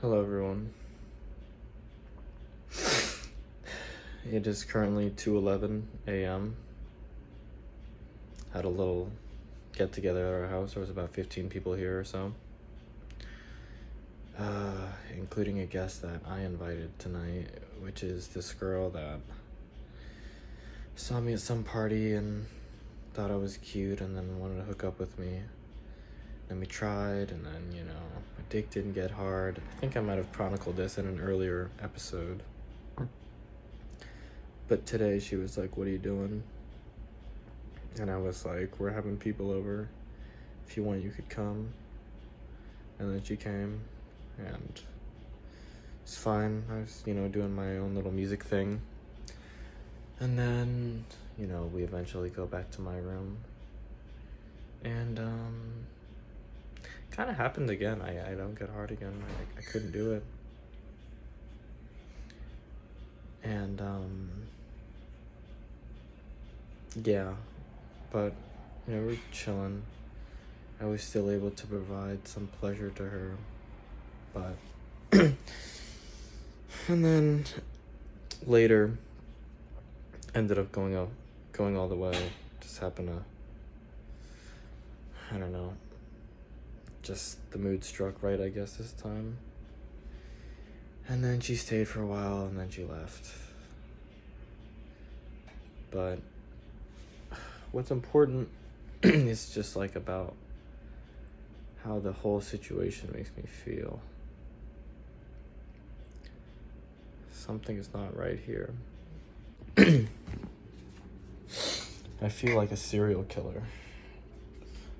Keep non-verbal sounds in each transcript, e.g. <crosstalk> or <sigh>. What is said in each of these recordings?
Hello, everyone. It is currently 2:11 a.m. Had a little get together at our house. There was about 15 people here or so, uh, including a guest that I invited tonight, which is this girl that saw me at some party and thought I was cute and then wanted to hook up with me. And then we tried, and then, you know, my dick didn't get hard. I think I might have chronicled this in an earlier episode. But today she was like, What are you doing? And I was like, We're having people over. If you want, you could come. And then she came, and it's fine. I was, you know, doing my own little music thing. And then, you know, we eventually go back to my room. And, um, kind of happened again. I, I don't get hard again. I, I couldn't do it. And, um, yeah, but, you know, we're chilling. I was still able to provide some pleasure to her, but, <clears throat> and then later, ended up going out, going all the way. Just happened to, I don't know, just the mood struck right, I guess, this time. And then she stayed for a while and then she left. But what's important <clears throat> is just like about how the whole situation makes me feel. Something is not right here. <clears throat> I feel like a serial killer.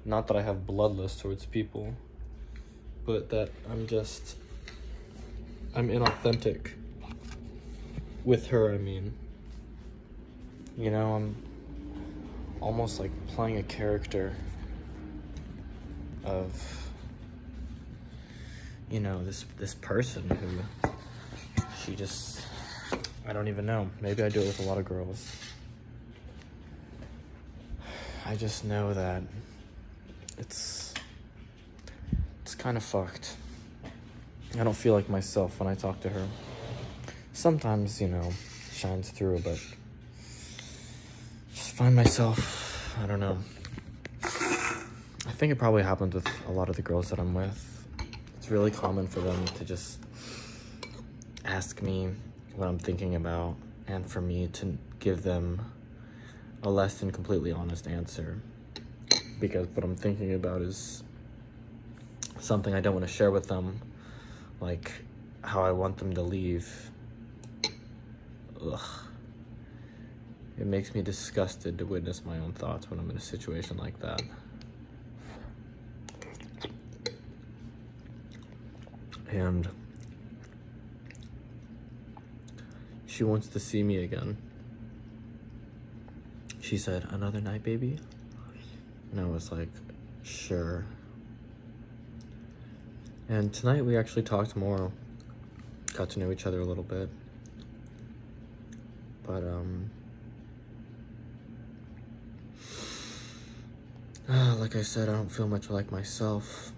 Not that I have bloodlust towards people, but that I'm just. I'm inauthentic. With her, I mean. You know, I'm almost like playing a character of you know this this person who she just I don't even know. Maybe I do it with a lot of girls. I just know that it's it's kind of fucked. I don't feel like myself when I talk to her. Sometimes, you know, shines through, but just find myself, I don't know. I think it probably happens with a lot of the girls that I'm with. It's really common for them to just ask me what I'm thinking about and for me to give them a less than completely honest answer because what I'm thinking about is something I don't want to share with them, like how I want them to leave. Ugh. It makes me disgusted to witness my own thoughts when I'm in a situation like that. And she wants to see me again. She said, Another night, baby? And I was like, Sure. And tonight we actually talked more, got to know each other a little bit. But, um, <sighs> like I said, I don't feel much like myself.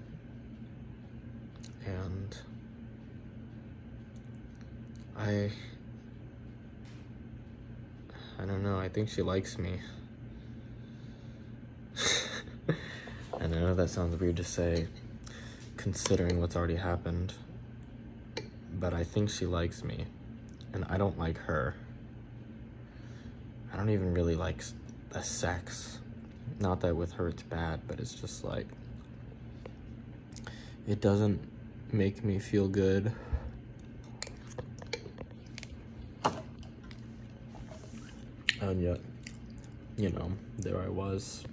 And I, I don't know, I think she likes me. I know that sounds weird to say, considering what's already happened. But I think she likes me, and I don't like her. I don't even really like the sex. Not that with her it's bad, but it's just like, it doesn't make me feel good. And yet, you know, there I was.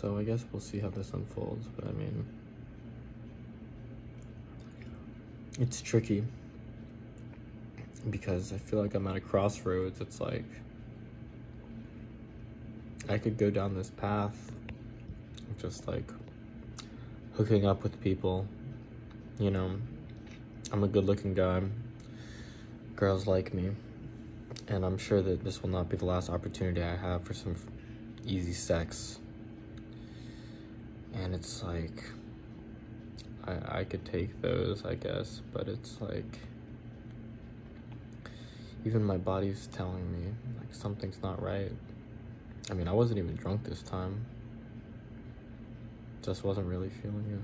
So I guess we'll see how this unfolds, but I mean, it's tricky because I feel like I'm at a crossroads. It's like I could go down this path of just like hooking up with people. You know, I'm a good looking guy. Girls like me. And I'm sure that this will not be the last opportunity I have for some easy sex. And it's like, I, I could take those, I guess, but it's like, even my body's telling me, like, something's not right. I mean, I wasn't even drunk this time. Just wasn't really feeling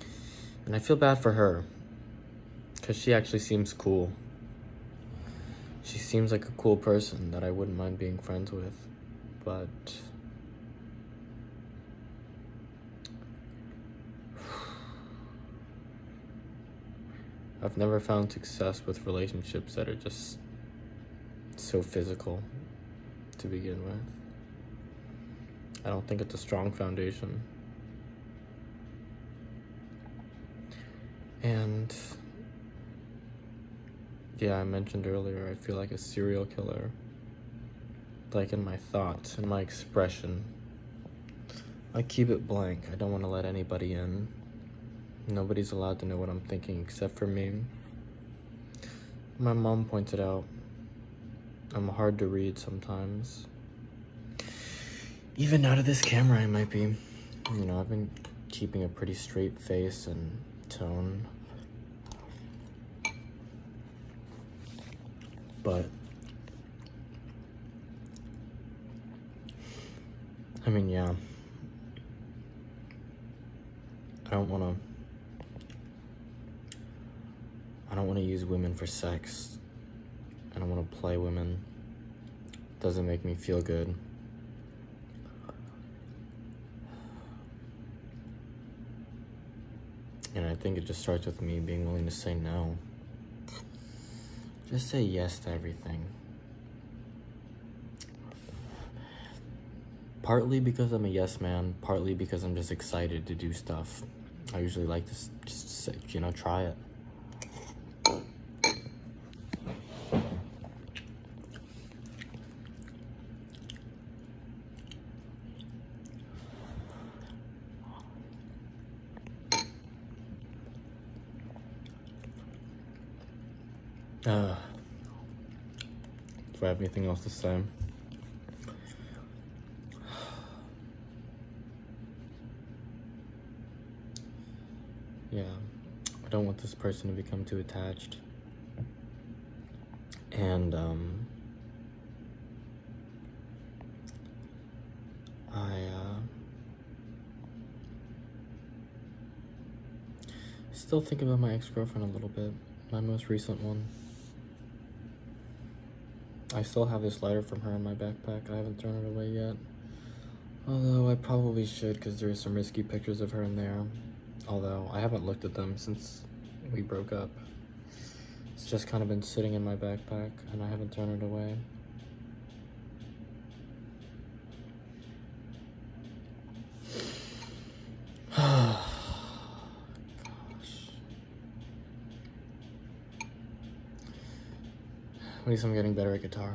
it. And I feel bad for her. Because she actually seems cool. She seems like a cool person that I wouldn't mind being friends with. But. I've never found success with relationships that are just so physical to begin with. I don't think it's a strong foundation. And yeah, I mentioned earlier, I feel like a serial killer. Like in my thoughts, in my expression. I keep it blank. I don't want to let anybody in. Nobody's allowed to know what I'm thinking except for me. My mom pointed out I'm hard to read sometimes. Even out of this camera, I might be. You know, I've been keeping a pretty straight face and tone. But, I mean, yeah. I don't want to. I don't want to use women for sex. I don't want to play women. Doesn't make me feel good. And I think it just starts with me being willing to say no. Just say yes to everything. Partly because I'm a yes man, partly because I'm just excited to do stuff. I usually like to just you know, try it. Uh, do I have anything else to say? <sighs> Yeah, I don't want this person to become too attached. And, um, I, uh, still think about my ex-girlfriend a little bit, my most recent one. I still have this letter from her in my backpack. I haven't thrown it away yet. Although I probably should because there are some risky pictures of her in there. Although I haven't looked at them since we broke up. It's just kind of been sitting in my backpack and I haven't thrown it away. Gosh. At least I'm getting better at guitar.